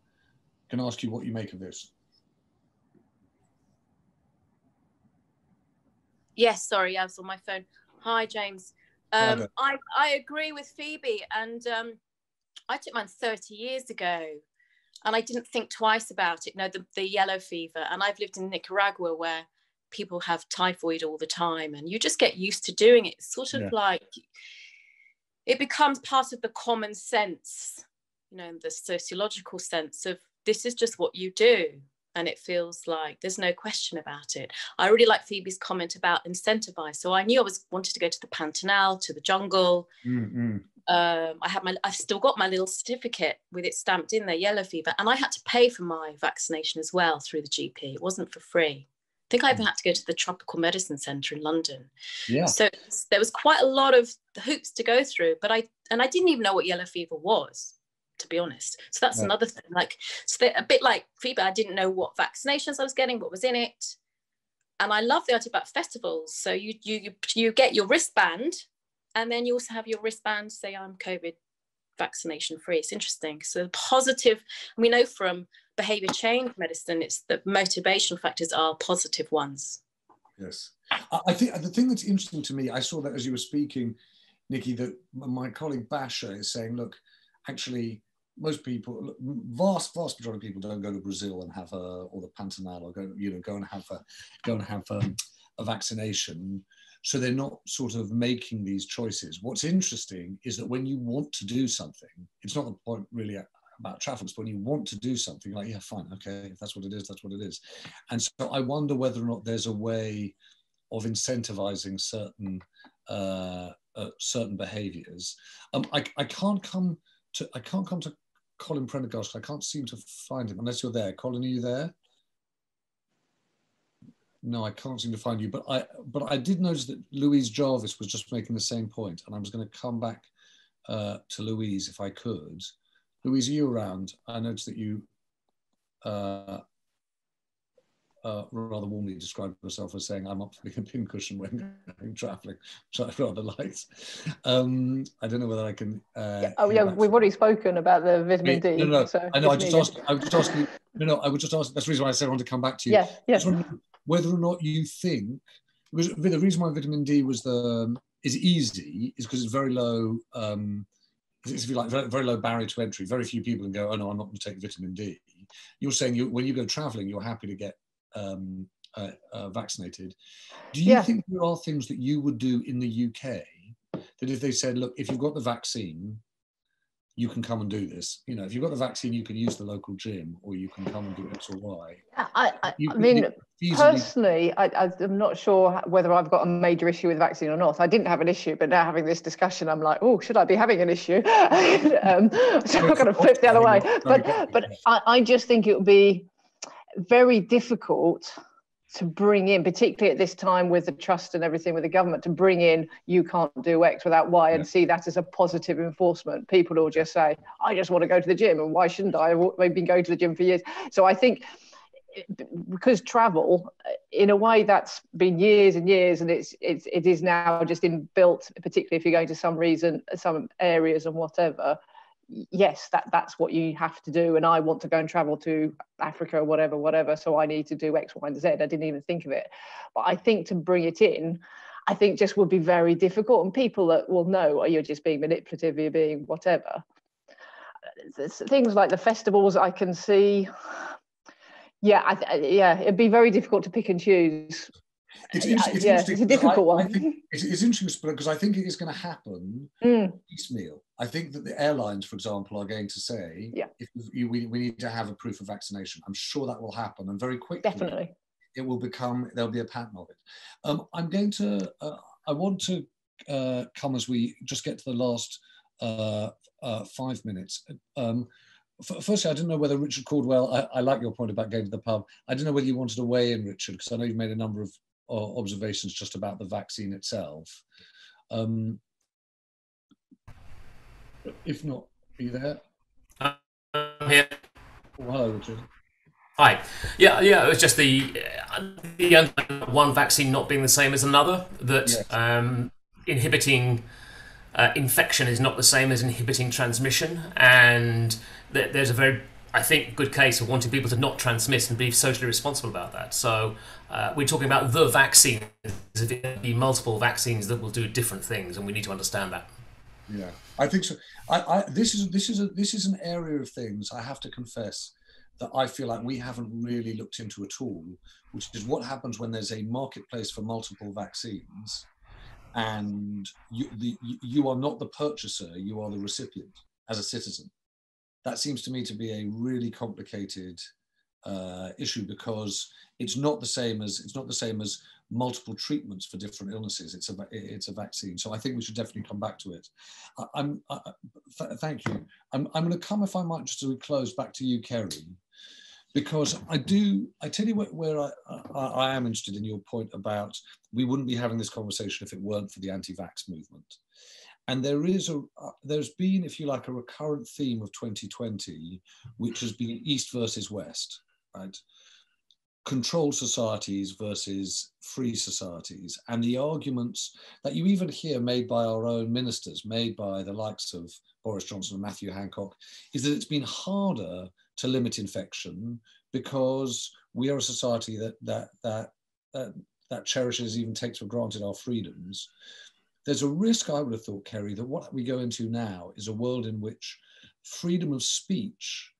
going to ask you what you make of this. Yes, sorry, I was on my phone. Hi, James. Um, I I agree with Phoebe, and um, I took mine 30 years ago and I didn't think twice about it. No, the, the yellow fever. And I've lived in Nicaragua where people have typhoid all the time and you just get used to doing it. It's sort of yeah. like it becomes part of the common sense, you know, the sociological sense of this is just what you do. And it feels like there's no question about it. I really like Phoebe's comment about incentivize. So I knew I was wanted to go to the Pantanal, to the jungle, mm-hmm um, I have my, I've still got my little certificate with it stamped in there, yellow fever, and I had to pay for my vaccination as well through the GP. It wasn't for free. I think I even had to go to the Tropical Medicine Centre in London. Yeah. So there was quite a lot of hoops to go through, but I and I didn't even know what yellow fever was, to be honest. So that's another thing. Like, so a bit like Phoebe, I didn't know what vaccinations I was getting, what was in it, and I love the idea about festivals. So you you you get your wristband and then you also have your wristband say I'm COVID vaccination free. It's interesting. So positive, we know from behavior change medicine, it's the motivational factors are positive ones. Yes. I, I think the thing that's interesting to me, I saw that as you were speaking, Nikki, that my colleague Basha is saying, look, actually, most people, vast, vast majority of people don't go to Brazil and have a, or the Pantanal or go, you know, go and have a, go and have a, a vaccination. So they're not sort of making these choices. What's interesting is that when you want to do something, it's not the point really about travel, but when you want to do something, like, yeah, fine, okay, if that's what it is, that's what it is. And so I wonder whether or not there's a way of incentivizing certain uh, uh, certain behaviors. Um, I, I can't come to I can't come to Colin Prendergast. I can't seem to find him unless you're there. Colin, are you there? No, I can't seem to find you. But I but I did notice that Louise Jarvis was just making the same point, and I was going to come back uh, to Louise if I could. Louise, are you around? I noticed that you uh, uh, rather warmly described herself as saying, I'm up for being a pincushion when going traveling, which I rather liked. Um, I don't know whether I can. Uh, yeah, oh, yeah, we've already spoken about the vitamin D. No, no, so I know. I just asked, I was just asking, no, no, I would just ask, that's the reason why I said I want to come back to you. Yeah, yeah. Whether or not you think, was, the reason why vitamin D was the, is easy is because it's very low, um, it's if you like, very, very low barrier to entry. Very few people can go, oh no, I'm not going to take vitamin D. You're saying you, when you go traveling, you're happy to get um, uh, uh, vaccinated. Do you yeah. think there are things that you would do in the UK that if they said, look, if you've got the vaccine, you can come and do this. You know, if you've got the vaccine, you can use the local gym, or you can come and do X or Y. I, I, you, I mean, personally, I, am not sure whether I've got a major issue with vaccine or not. I didn't have an issue, but now having this discussion, I'm like, oh, should I be having an issue? um, so I'm going to flip the other way. But, but I, I just think it would be very difficult to bring in, particularly at this time with the trust and everything with the government, to bring in you can't do X without Y and yeah. see that as a positive enforcement. People will just say, I just want to go to the gym, and why shouldn't I? I've been going to the gym for years. So I think because travel, in a way, that's been years and years, and it's it's it is now just inbuilt, particularly if you're going to some reason, some areas and whatever yes that that's what you have to do and i want to go and travel to africa or whatever whatever so i need to do x y and z i didn't even think of it but i think to bring it in i think just would be very difficult and people that will know oh, you're just being manipulative you're being whatever things like the festivals i can see yeah I, yeah it'd be very difficult to pick and choose it's, it's, it's yeah, it's a difficult I, one. I it's, it's, interesting because I think it is going to happen mm. piecemeal. I think that the airlines, for example, are going to say, yeah. if you, we, we need to have a proof of vaccination. I'm sure that will happen, and very quickly. Definitely. It will become, there'll be a pattern of it. Um, I'm going to, uh, I want to uh, come as we just get to the last uh, uh five minutes. Um, firstly, I didn't know whether Richard Caldwell, I, I, like your point about going to the pub. I didn't know whether you wanted to weigh in, Richard, because I know you've made a number of observations just about the vaccine itself. Um, if not, are you there? I'm here. Oh, hello, Richard. Hi. Yeah, yeah. It was just the the one vaccine not being the same as another. That yes. um, inhibiting uh, infection is not the same as inhibiting transmission, and th- there's a very I think, good case of wanting people to not transmit and be socially responsible about that. So uh, we're talking about the vaccine. There'll be multiple vaccines that will do different things, and we need to understand that. Yeah, I think so. I, I this is this is a, this is an area of things I have to confess that I feel like we haven't really looked into at all, which is what happens when there's a marketplace for multiple vaccines, and you the, you are not the purchaser, you are the recipient as a citizen that seems to me to be a really complicated uh, issue because it's not the same as it's not the same as multiple treatments for different illnesses. It's a it's a vaccine. So I think we should definitely come back to it. I, am th thank you. I'm I'm going to come if I might just to close back to you, Kerry, because I do. I tell you where, where I, I, I am interested in your point about we wouldn't be having this conversation if it weren't for the anti-vax movement. And there is a, uh, there's been, if you like, a recurrent theme of 2020, which has been East versus West, right? Controlled societies versus free societies. And the arguments that you even hear made by our own ministers, made by the likes of Boris Johnson and Matthew Hancock, is that it's been harder to limit infection because we are a society that, that, that, that that cherishes, even takes for granted our freedoms. There's a risk, I would have thought, Kerry, that what we go into now is a world in which freedom of speech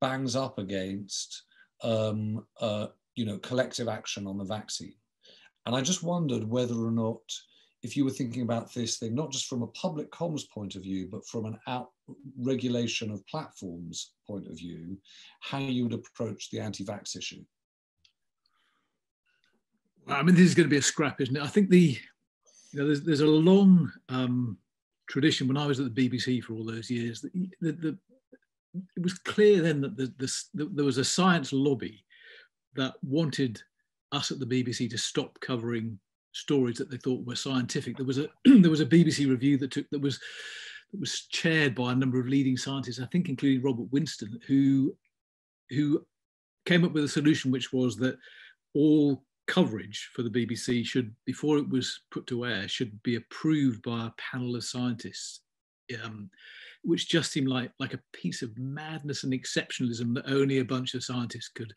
bangs up against um, uh, you know, collective action on the vaccine. And I just wondered whether or not, if you were thinking about this thing, not just from a public comms point of view, but from an out regulation of platforms point of view, how you would approach the anti-vax issue. I mean, this is going to be a scrap, isn't it? I think the, you know, there's, there's a long um, tradition when I was at the BBC for all those years. The, the, the it was clear then that the, the, there was a science lobby that wanted us at the BBC to stop covering stories that they thought were scientific. There was a there was a BBC review that took that was that was chaired by a number of leading scientists, I think including Robert Winston, who who came up with a solution which was that all coverage for the BBC should, before it was put to air, should be approved by a panel of scientists. Um, which just seemed like like a piece of madness and exceptionalism that only a bunch of scientists could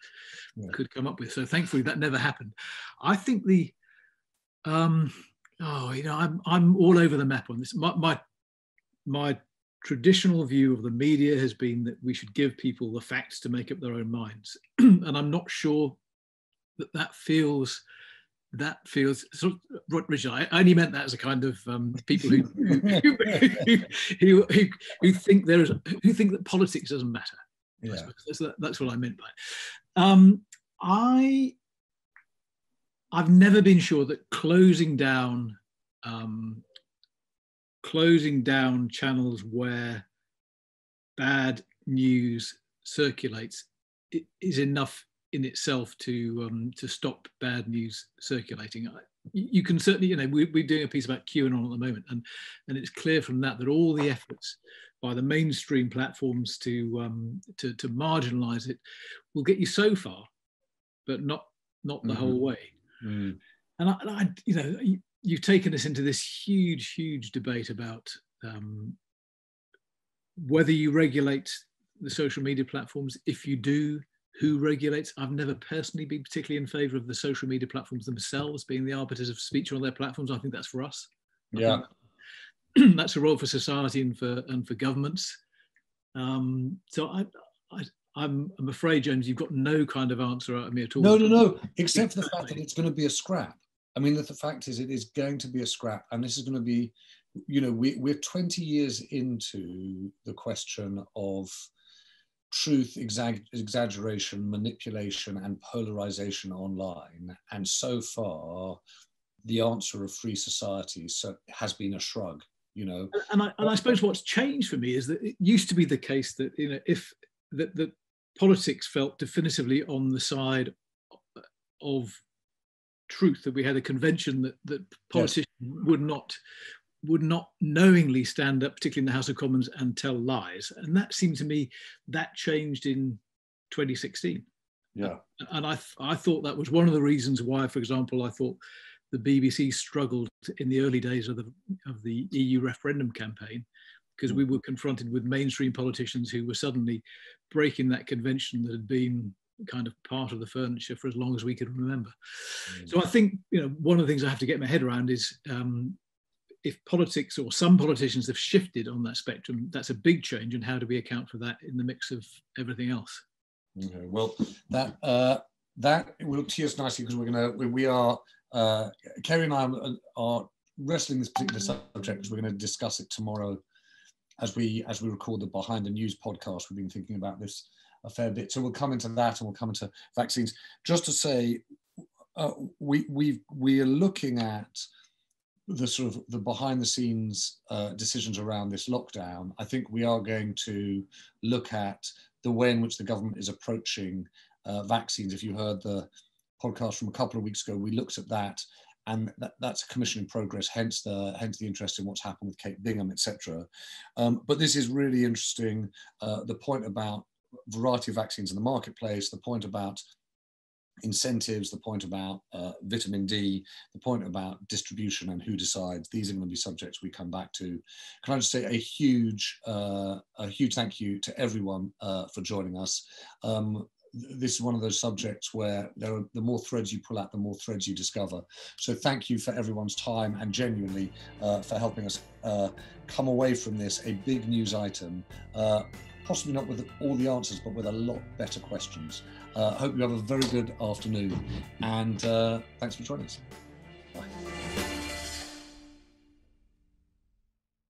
yeah. could come up with. So thankfully that never happened. I think the um, oh you know I'm I'm all over the map on this. My my, my traditional view of the media has been that we should give people the facts to make up their own minds, and I'm not sure that that feels that feels sort of, Richard. I only meant that as a kind of um, people who who, who, who, who, think there is who think that politics doesn't matter. Yeah. That's, that's, what I meant by. It. Um, I I've never been sure that closing down um, closing down channels where bad news circulates is enough in itself to um, to stop bad news circulating. You can certainly, you know, we, we're doing a piece about QAnon at the moment, and and it's clear from that that all the efforts by the mainstream platforms to um, to, to marginalise it will get you so far, but not not the mm-hmm. whole way. Mm. And, I, and I, you know, you, you've taken us into this huge, huge debate about um, whether you regulate the social media platforms. If you do, who regulates. I've never personally been particularly in favour of the social media platforms themselves being the arbiters of speech on their platforms. I think that's for us. Yeah, that's a role for society and for and for governments. Um, so I, I, I'm, I'm afraid, James, you've got no kind of answer out of me at all. No, no, no. Except for the fact that it's going to be a scrap. I mean, the, the fact is, it is going to be a scrap, and this is going to be, you know, we, we're 20 years into the question of truth, exag- exaggeration, manipulation, and polarization online. And so far, the answer of free society so, has been a shrug. You know, and I, and I suppose what's changed for me is that it used to be the case that you know if that that politics felt definitively on the side of truth that we had a convention that that politicians yes. would not would not knowingly stand up, particularly in the House of Commons, and tell lies. And that seemed to me that changed in 2016. Yeah. And I, I thought that was one of the reasons why, for example, I thought the BBC struggled in the early days of the, of the EU referendum campaign because we were confronted with mainstream politicians who were suddenly breaking that convention that had been kind of part of the furniture for as long as we could remember. Mm. So I think you know one of the things I have to get my head around is um, if politics or some politicians have shifted on that spectrum, that's a big change. And how do we account for that in the mix of everything else? Okay, well, that uh, that will tee us nicely because we're going to we are uh, Kerry and I are wrestling this particular subject because we're going to discuss it tomorrow as we as we record the behind the news podcast. We've been thinking about this a fair bit, so we'll come into that and we'll come into vaccines. Just to say, uh, we we we are looking at the sort of the behind the scenes uh, decisions around this lockdown, I think we are going to look at the way in which the government is approaching uh, vaccines. If you heard the podcast from a couple of weeks ago, we looked at that, and that, that's a commission in progress. Hence the hence the interest in what's happened with Kate Bingham, etc. Um, but this is really interesting. Uh, the point about variety of vaccines in the marketplace, the point about incentives, the point about uh, vitamin D, the point about distribution and who decides. These are going to be subjects we come back to. Can I just say a huge, uh, a huge thank you to everyone uh, for joining us. Um, this is one of those subjects where there are, the more threads you pull out, the more threads you discover. So thank you for everyone's time and genuinely uh, for helping us uh, come away from this a big news item. Uh, possibly not with all the answers, but with a lot better questions. Uh, hope you have a very good afternoon and uh, thanks for joining us.